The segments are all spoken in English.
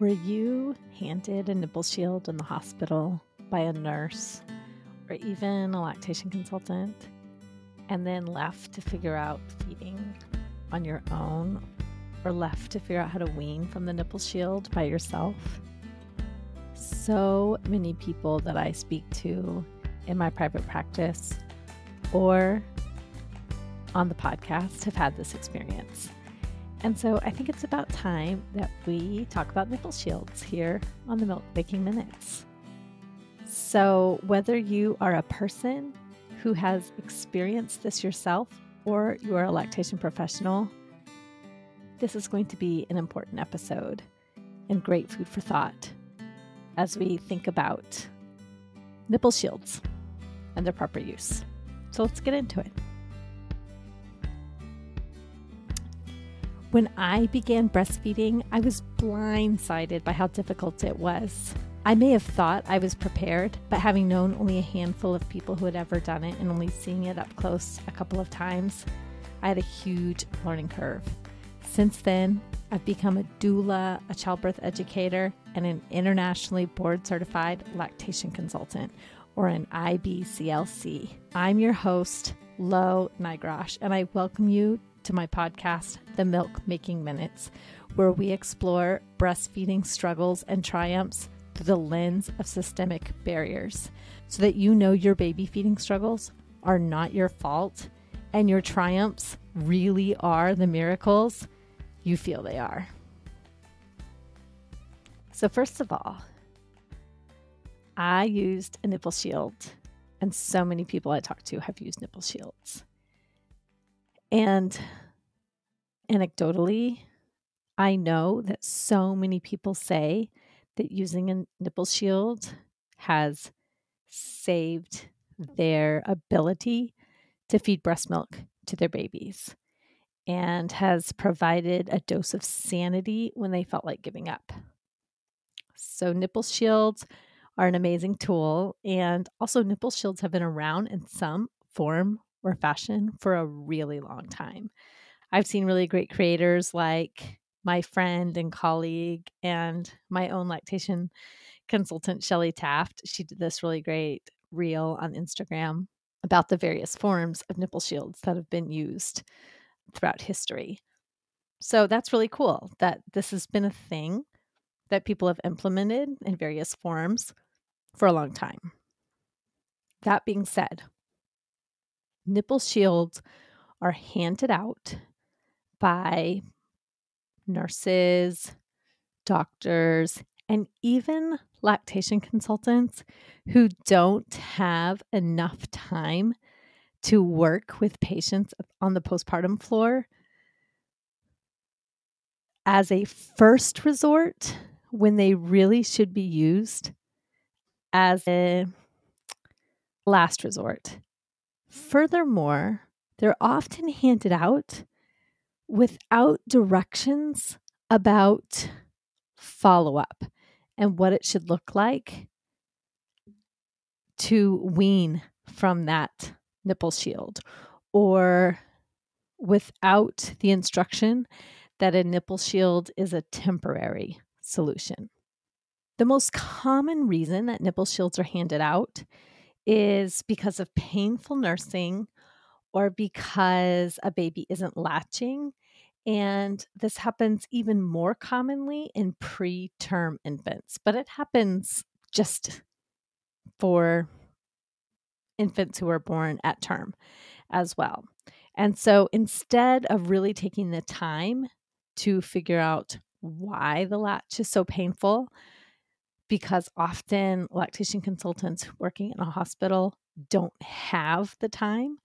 Were you handed a nipple shield in the hospital by a nurse or even a lactation consultant and then left to figure out feeding on your own or left to figure out how to wean from the nipple shield by yourself? So many people that I speak to in my private practice or on the podcast have had this experience. And so I think it's about time that we talk about nipple shields here on the Milk Making Minutes. So, whether you are a person who has experienced this yourself or you are a lactation professional, this is going to be an important episode and great food for thought as we think about nipple shields and their proper use. So, let's get into it. When I began breastfeeding, I was blindsided by how difficult it was. I may have thought I was prepared, but having known only a handful of people who had ever done it and only seeing it up close a couple of times, I had a huge learning curve. Since then, I've become a doula, a childbirth educator, and an internationally board certified lactation consultant, or an IBCLC. I'm your host, Lo Nigrosh, and I welcome you to my podcast, The Milk Making Minutes, where we explore breastfeeding struggles and triumphs through the lens of systemic barriers so that you know your baby feeding struggles are not your fault and your triumphs really are the miracles you feel they are. So, first of all, I used a nipple shield, and so many people I talk to have used nipple shields. And anecdotally, I know that so many people say that using a nipple shield has saved their ability to feed breast milk to their babies and has provided a dose of sanity when they felt like giving up. So, nipple shields are an amazing tool, and also nipple shields have been around in some form or fashion for a really long time. I've seen really great creators like my friend and colleague and my own lactation consultant, Shelly Taft. She did this really great reel on Instagram about the various forms of nipple shields that have been used throughout history. So that's really cool that this has been a thing that people have implemented in various forms for a long time. That being said, nipple shields are handed out by nurses, doctors, and even lactation consultants who don't have enough time to work with patients on the postpartum floor as a first resort when they really should be used as a last resort. Furthermore, they're often handed out without directions about follow up and what it should look like to wean from that nipple shield or without the instruction that a nipple shield is a temporary solution. The most common reason that nipple shields are handed out is because of painful nursing or because a baby isn't latching. And this happens even more commonly in preterm infants, but it happens just for infants who are born at term as well. And so instead of really taking the time to figure out why the latch is so painful, because often lactation consultants working in a hospital don't have the time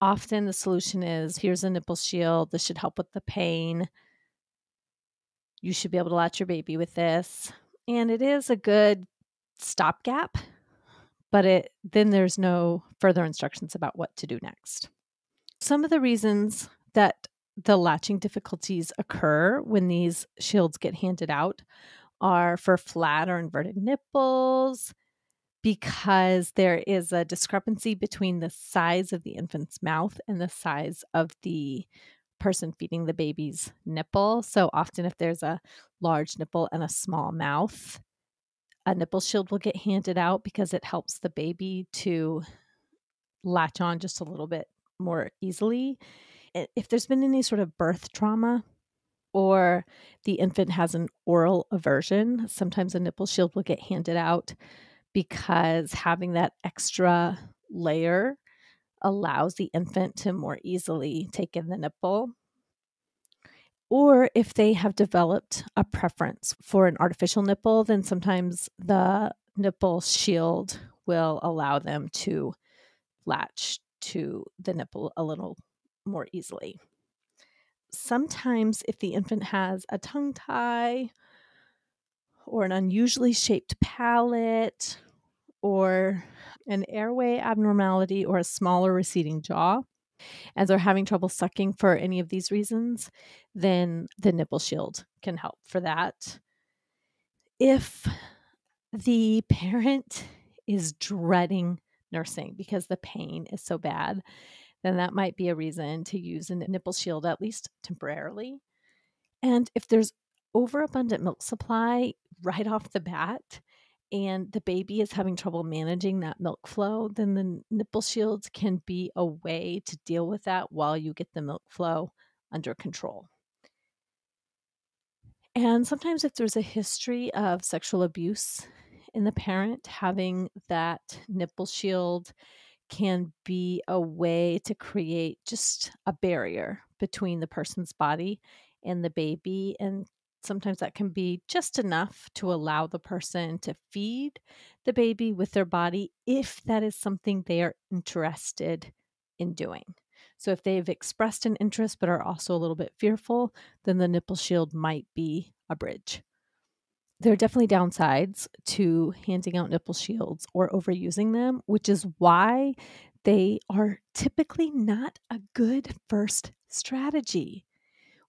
often the solution is here's a nipple shield. This should help with the pain. You should be able to latch your baby with this. And it is a good stopgap, but it then there's no further instructions about what to do next. Some of the reasons that the latching difficulties occur when these shields get handed out are for flat or inverted nipples, because there is a discrepancy between the size of the infant's mouth and the size of the person feeding the baby's nipple. So often, if there's a large nipple and a small mouth, a nipple shield will get handed out because it helps the baby to latch on just a little bit more easily. If there's been any sort of birth trauma or the infant has an oral aversion, sometimes a nipple shield will get handed out because having that extra layer allows the infant to more easily take in the nipple. Or if they have developed a preference for an artificial nipple, then sometimes the nipple shield will allow them to latch to the nipple a little more easily. Sometimes, if the infant has a tongue tie or an unusually shaped palate or an airway abnormality or a smaller receding jaw, and they're having trouble sucking for any of these reasons, then the nipple shield can help for that. If the parent is dreading nursing because the pain is so bad, then that might be a reason to use a nipple shield at least temporarily. And if there's overabundant milk supply right off the bat, and the baby is having trouble managing that milk flow, then the nipple shields can be a way to deal with that while you get the milk flow under control. And sometimes, if there's a history of sexual abuse in the parent, having that nipple shield can be a way to create just a barrier between the person's body and the baby and sometimes that can be just enough to allow the person to feed the baby with their body if that is something they are interested in doing. So, if they've expressed an interest but are also a little bit fearful, then the nipple shield might be a bridge. There are definitely downsides to handing out nipple shields or overusing them, which is why they are typically not a good first strategy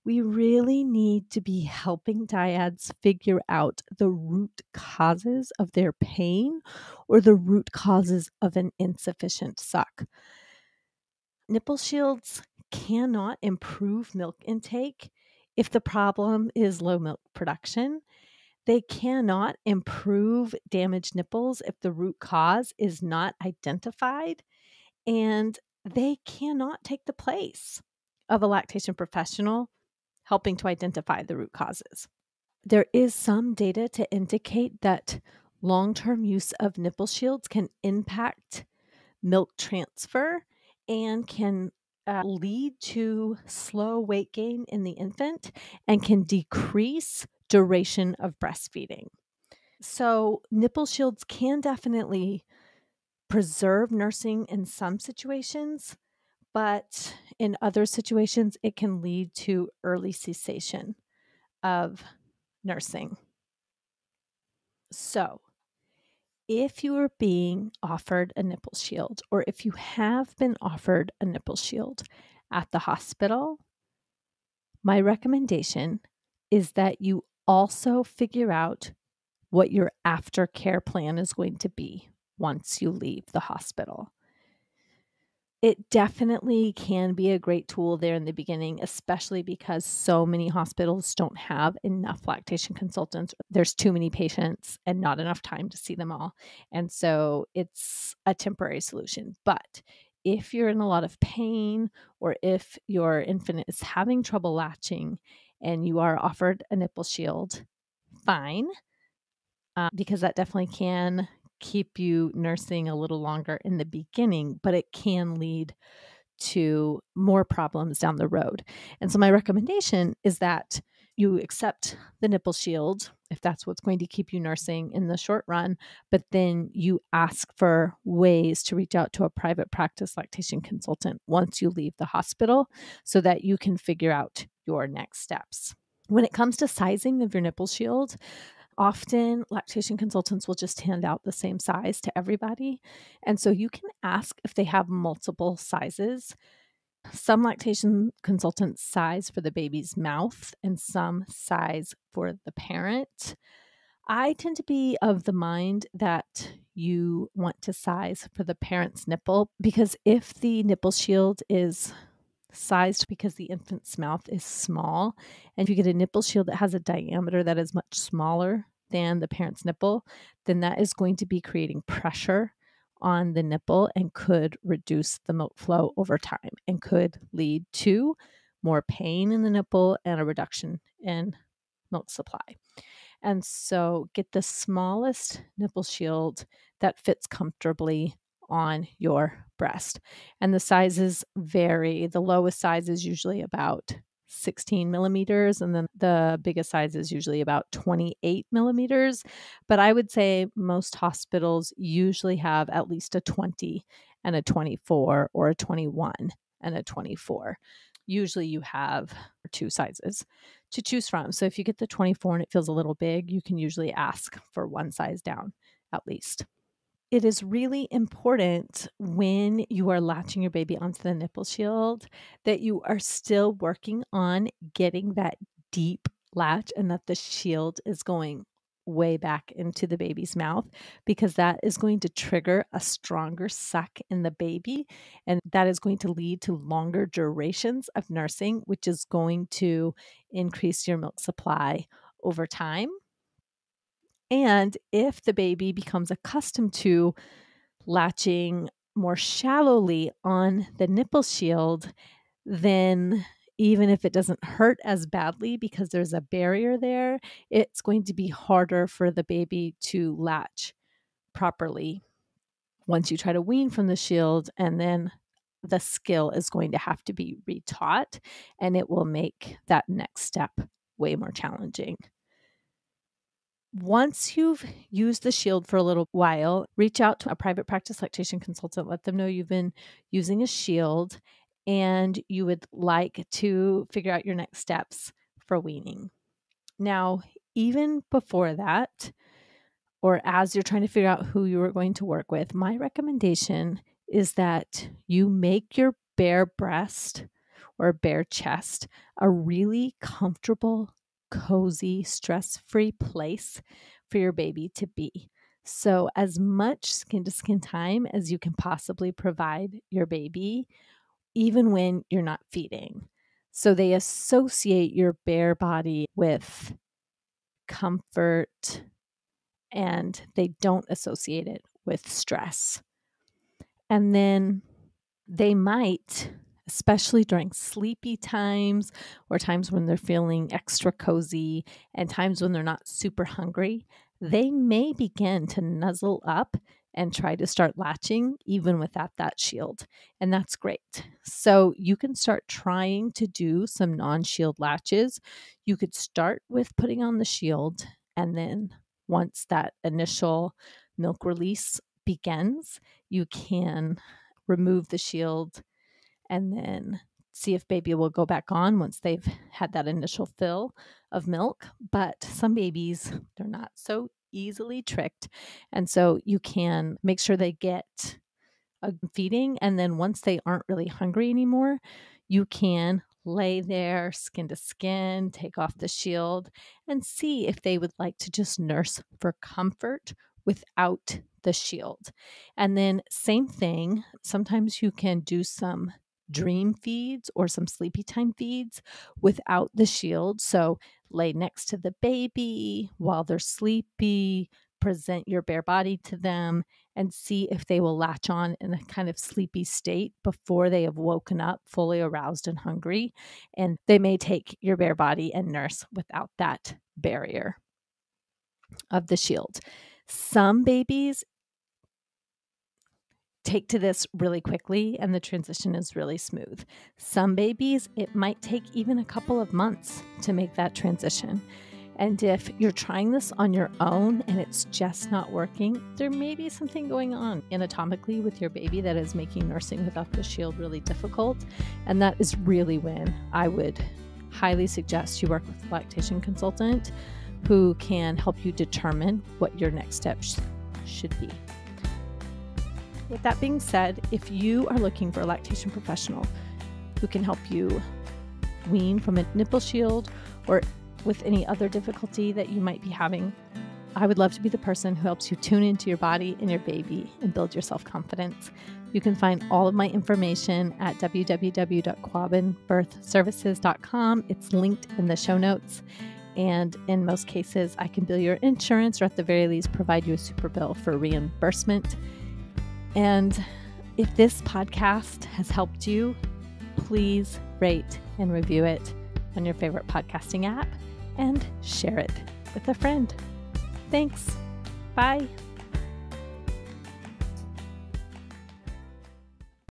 we really need to be helping dyads figure out the root causes of their pain or the root causes of an insufficient suck. Nipple shields cannot improve milk intake if the problem is low milk production. They cannot improve damaged nipples if the root cause is not identified. And they cannot take the place of a lactation professional helping to identify the root causes. There is some data to indicate that long term use of nipple shields can impact milk transfer and can uh, lead to slow weight gain in the infant and can decrease duration of breastfeeding. So, nipple shields can definitely preserve nursing in some situations, but in other situations, it can lead to early cessation of nursing. So, if you are being offered a nipple shield, or if you have been offered a nipple shield at the hospital, my recommendation is that you also figure out what your aftercare plan is going to be once you leave the hospital it definitely can be a great tool there in the beginning, especially because so many hospitals don't have enough lactation consultants. There's too many patients and not enough time to see them all. And so it's a temporary solution. But if you're in a lot of pain or if your infant is having trouble latching and you are offered a nipple shield, fine. Uh, because that definitely can keep you nursing a little longer in the beginning, but it can lead to more problems down the road. And so, my recommendation is that you accept the nipple shield if that's what's going to keep you nursing in the short run, but then you ask for ways to reach out to a private practice lactation consultant once you leave the hospital so that you can figure out your next steps. When it comes to sizing of your nipple shield, often lactation consultants will just hand out the same size to everybody. And so you can ask if they have multiple sizes. Some lactation consultants size for the baby's mouth and some size for the parent. I tend to be of the mind that you want to size for the parent's nipple because if the nipple shield is sized because the infant's mouth is small. And if you get a nipple shield that has a diameter that is much smaller than the parent's nipple, then that is going to be creating pressure on the nipple and could reduce the milk flow over time and could lead to more pain in the nipple and a reduction in milk supply. And so get the smallest nipple shield that fits comfortably on your breast. And the sizes vary. The lowest size is usually about 16 millimeters, and then the biggest size is usually about 28 millimeters. But I would say most hospitals usually have at least a 20 and a 24 or a 21 and a 24. Usually you have two sizes to choose from. So if you get the 24 and it feels a little big, you can usually ask for one size down at least it is really important when you are latching your baby onto the nipple shield that you are still working on getting that deep latch and that the shield is going way back into the baby's mouth because that is going to trigger a stronger suck in the baby. And that is going to lead to longer durations of nursing, which is going to increase your milk supply over time. And if the baby becomes accustomed to latching more shallowly on the nipple shield, then even if it doesn't hurt as badly because there's a barrier there, it's going to be harder for the baby to latch properly once you try to wean from the shield. And then the skill is going to have to be retaught, and it will make that next step way more challenging. Once you've used the shield for a little while, reach out to a private practice lactation consultant. Let them know you've been using a shield and you would like to figure out your next steps for weaning. Now, even before that, or as you're trying to figure out who you are going to work with, my recommendation is that you make your bare breast or bare chest a really comfortable cozy, stress free place for your baby to be. So, as much skin to skin time as you can possibly provide your baby, even when you're not feeding. So, they associate your bare body with comfort and they don't associate it with stress. And then they might especially during sleepy times or times when they're feeling extra cozy and times when they're not super hungry, they may begin to nuzzle up and try to start latching even without that shield. And that's great. So you can start trying to do some non shield latches. You could start with putting on the shield, and then once that initial milk release begins, you can remove the shield and then see if baby will go back on once they've had that initial fill of milk. But some babies, they're not so easily tricked. And so you can make sure they get a feeding. And then once they aren't really hungry anymore, you can lay there skin to skin, take off the shield, and see if they would like to just nurse for comfort without the shield. And then, same thing, sometimes you can do some dream feeds or some sleepy time feeds without the shield. So lay next to the baby while they're sleepy, present your bare body to them, and see if they will latch on in a kind of sleepy state before they have woken up fully aroused and hungry. And they may take your bare body and nurse without that barrier of the shield. Some babies, take to this really quickly and the transition is really smooth. Some babies, it might take even a couple of months to make that transition. And if you're trying this on your own and it's just not working, there may be something going on anatomically with your baby that is making nursing without the shield really difficult. And that is really when I would highly suggest you work with a lactation consultant who can help you determine what your next steps should be. With that being said, if you are looking for a lactation professional who can help you wean from a nipple shield or with any other difficulty that you might be having, I would love to be the person who helps you tune into your body and your baby and build your self confidence. You can find all of my information at www.quabbinbirthservices.com. It's linked in the show notes. And in most cases, I can bill your insurance or at the very least provide you a super bill for reimbursement. And if this podcast has helped you, please rate and review it on your favorite podcasting app and share it with a friend. Thanks. Bye.